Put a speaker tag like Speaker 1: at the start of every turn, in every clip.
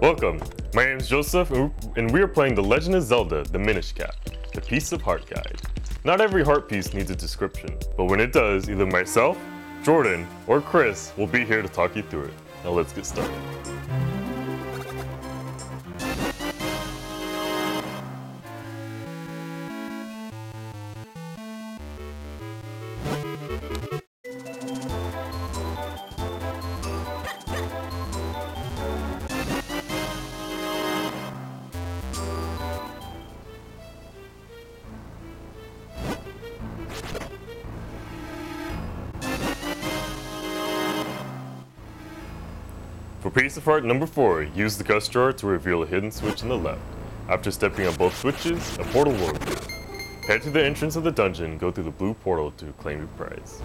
Speaker 1: Welcome, my name is Joseph, and we are playing The Legend of Zelda The Minish Cap, the Piece of Heart Guide. Not every heart piece needs a description, but when it does, either myself, Jordan, or Chris will be here to talk you through it. Now let's get started. Piece of heart number 4, use the Gust Jar to reveal a hidden switch on the left. After stepping on both switches, a portal will appear. Head to the entrance of the dungeon, go through the blue portal to claim your prize.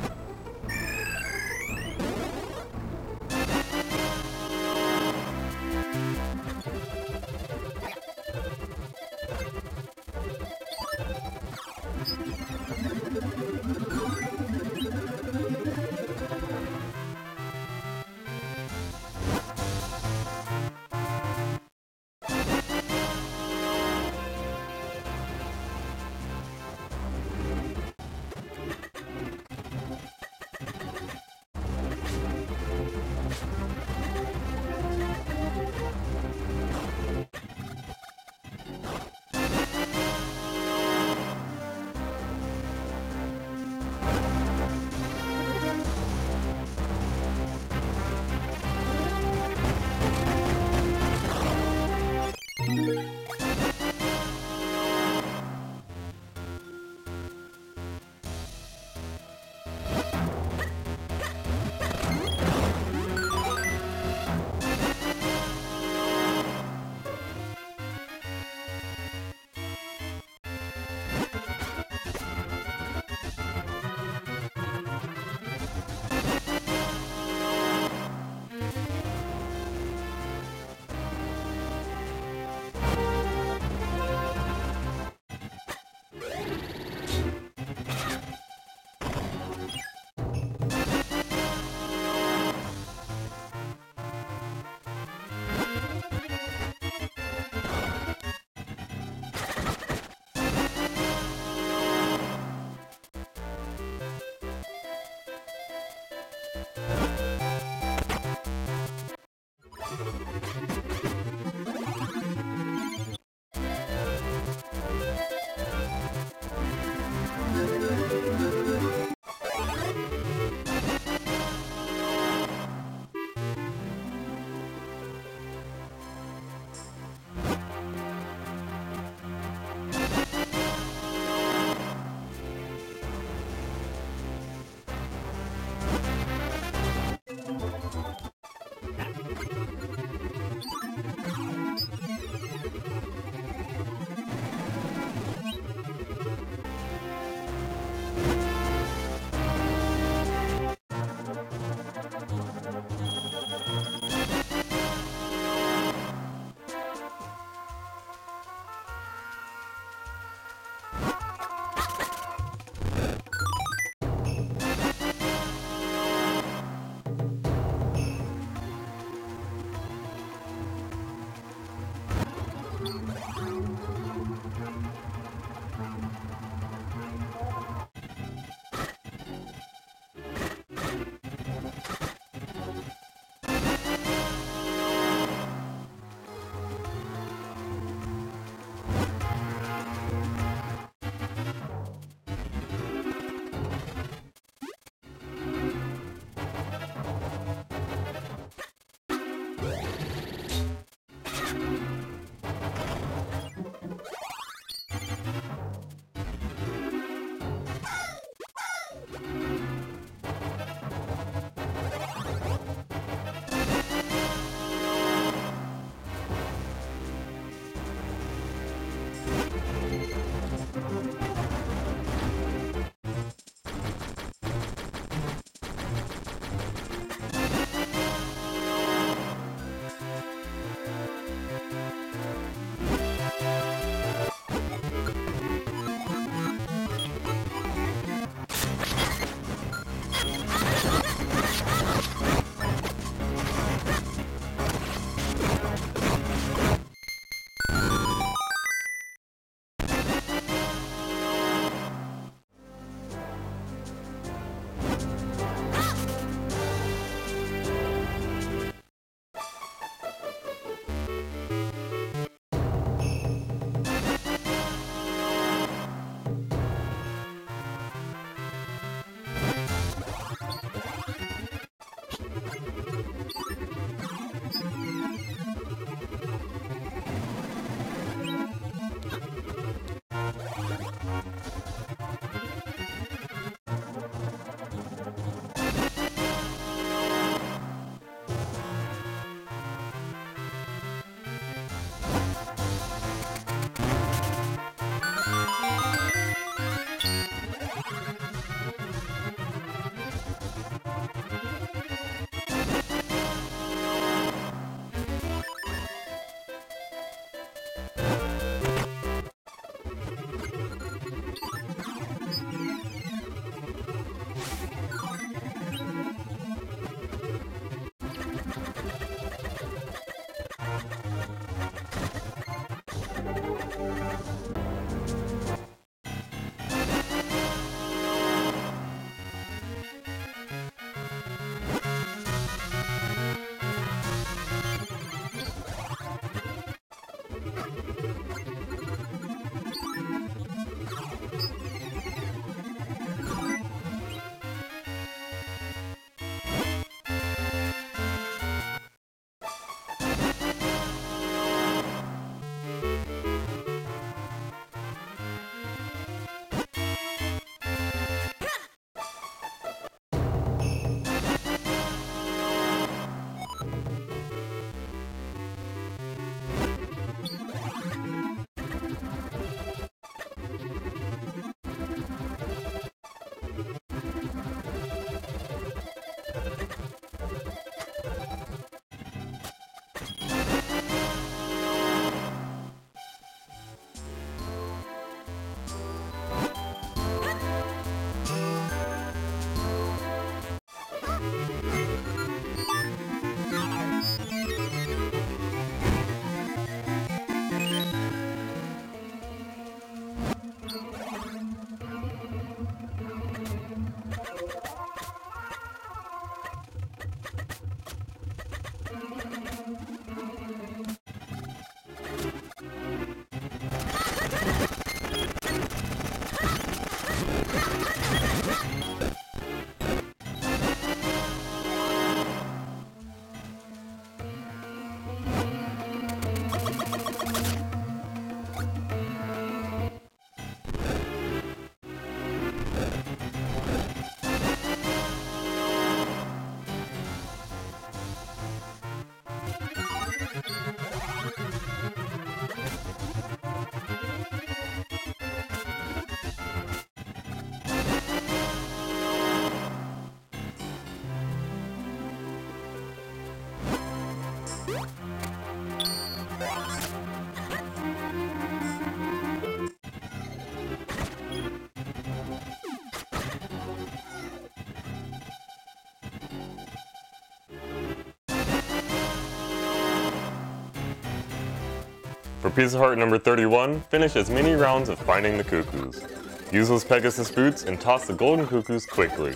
Speaker 1: For piece of heart number 31, finish as many rounds of finding the cuckoos. Use those Pegasus boots and toss the golden cuckoos quickly.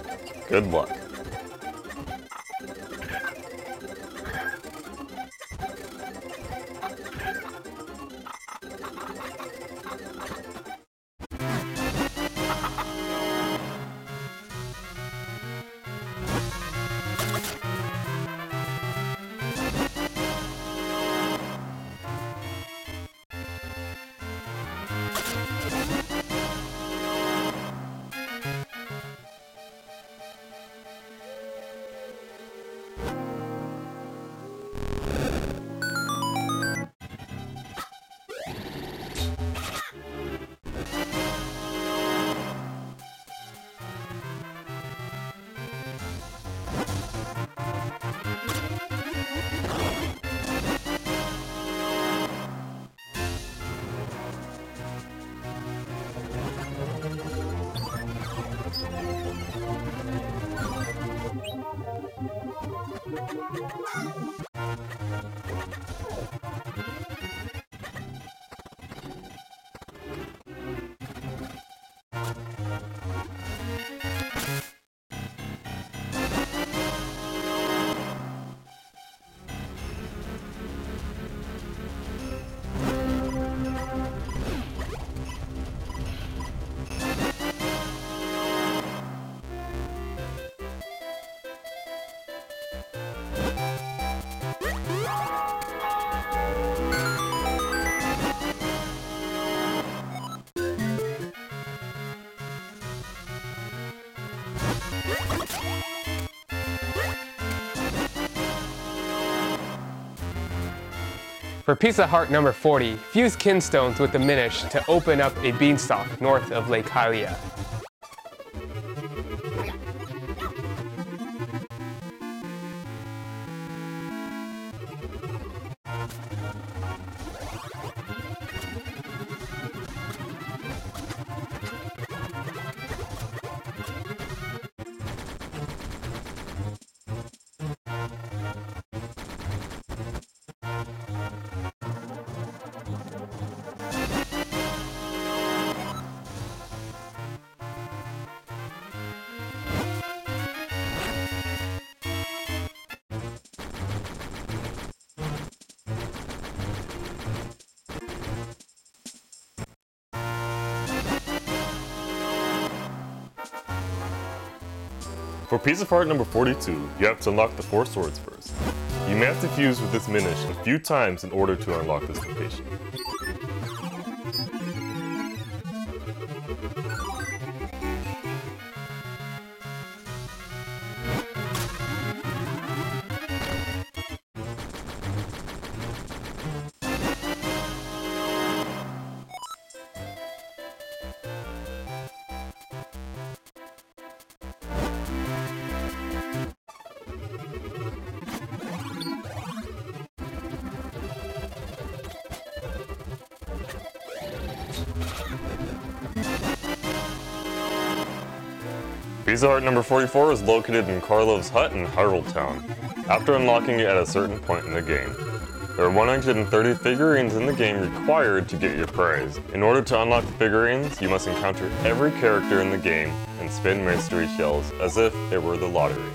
Speaker 1: Good luck.
Speaker 2: For piece of heart number 40, fuse kinstones with the Minish to open up a beanstalk north of Lake Hylia.
Speaker 1: For piece of heart number 42, you have to unlock the four swords first. You may have to fuse with this Minish a few times in order to unlock this location. Of heart number 44 is located in Carlov's hut in Hyrule Town, after unlocking it at a certain point in the game. There are 130 figurines in the game required to get your prize. In order to unlock the figurines, you must encounter every character in the game and spin mystery shells as if it were the lottery.